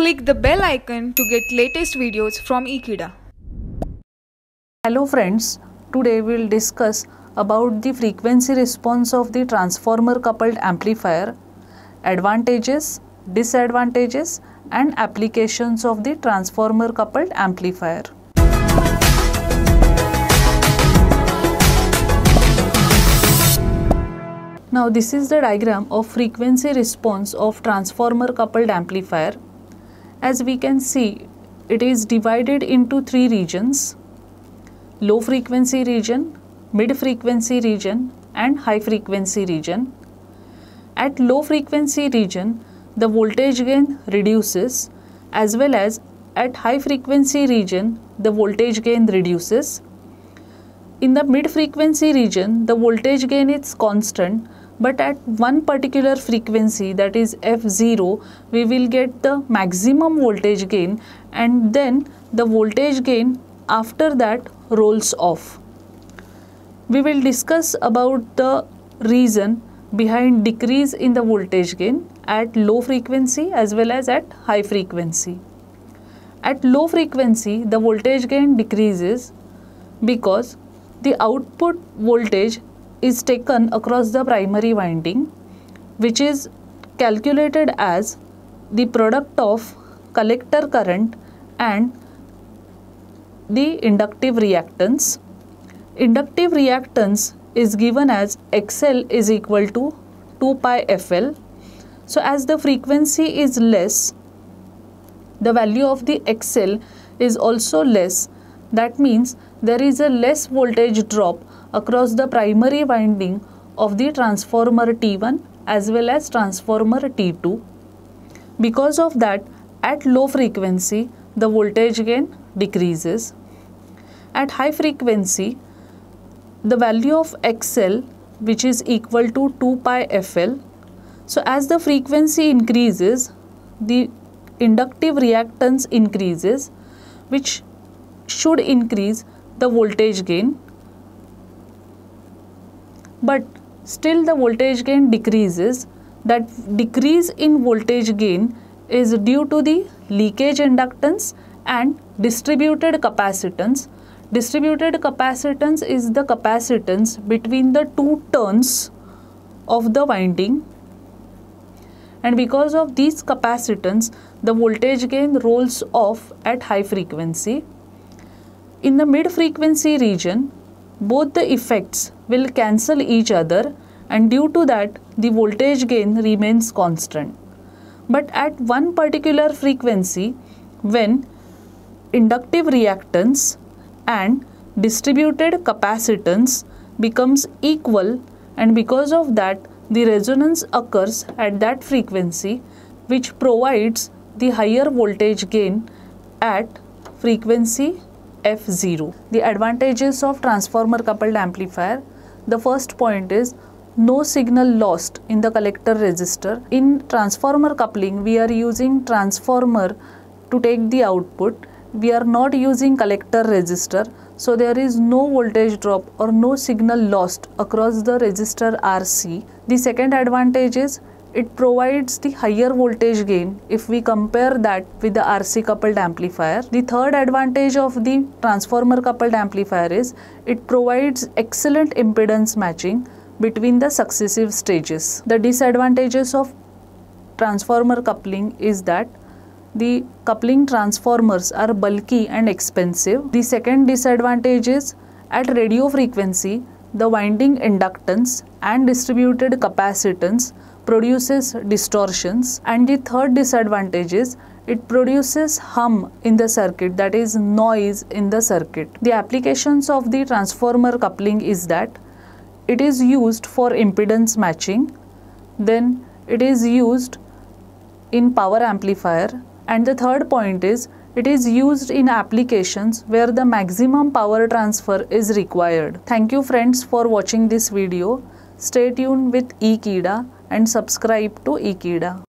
Click the bell icon to get latest videos from Ekeeda. Hello friends, today we'll discuss about the frequency response of the transformer coupled amplifier, advantages, disadvantages and applications of the transformer coupled amplifier. Now this is the diagram of frequency response of transformer coupled amplifier. As we can see, it is divided into three regions. Low frequency region, mid frequency region and high frequency region. At low frequency region, the voltage gain reduces as well as at high frequency region, the voltage gain reduces. In the mid frequency region, the voltage gain is constant but at one particular frequency that is f0 we will get the maximum voltage gain and then the voltage gain after that rolls off. We will discuss about the reason behind decrease in the voltage gain at low frequency as well as at high frequency. At low frequency the voltage gain decreases because the output voltage is taken across the primary winding which is calculated as the product of collector current and the inductive reactance. Inductive reactance is given as XL is equal to 2 pi FL. So as the frequency is less, the value of the XL is also less. That means there is a less voltage drop across the primary winding of the transformer T1 as well as transformer T2. Because of that, at low frequency, the voltage gain decreases. At high frequency, the value of XL which is equal to 2 pi FL. So as the frequency increases, the inductive reactance increases which should increase the voltage gain. But still the voltage gain decreases. That decrease in voltage gain is due to the leakage inductance and distributed capacitance. Distributed capacitance is the capacitance between the two turns of the winding. And because of these capacitance the voltage gain rolls off at high frequency in the mid frequency region both the effects will cancel each other and due to that the voltage gain remains constant. But at one particular frequency when inductive reactance and distributed capacitance becomes equal and because of that the resonance occurs at that frequency which provides the higher voltage gain at frequency F0. The advantages of transformer coupled amplifier. The first point is no signal lost in the collector resistor. In transformer coupling, we are using transformer to take the output. We are not using collector resistor. So there is no voltage drop or no signal lost across the resistor RC. The second advantage is it provides the higher voltage gain if we compare that with the RC coupled amplifier. The third advantage of the transformer coupled amplifier is it provides excellent impedance matching between the successive stages. The disadvantages of transformer coupling is that the coupling transformers are bulky and expensive. The second disadvantage is at radio frequency the winding inductance and distributed capacitance produces distortions and the third disadvantage is it produces hum in the circuit that is noise in the circuit. The applications of the transformer coupling is that it is used for impedance matching then it is used in power amplifier and the third point is it is used in applications where the maximum power transfer is required. Thank you friends for watching this video. Stay tuned with Ekeeda and subscribe to Ekeeda.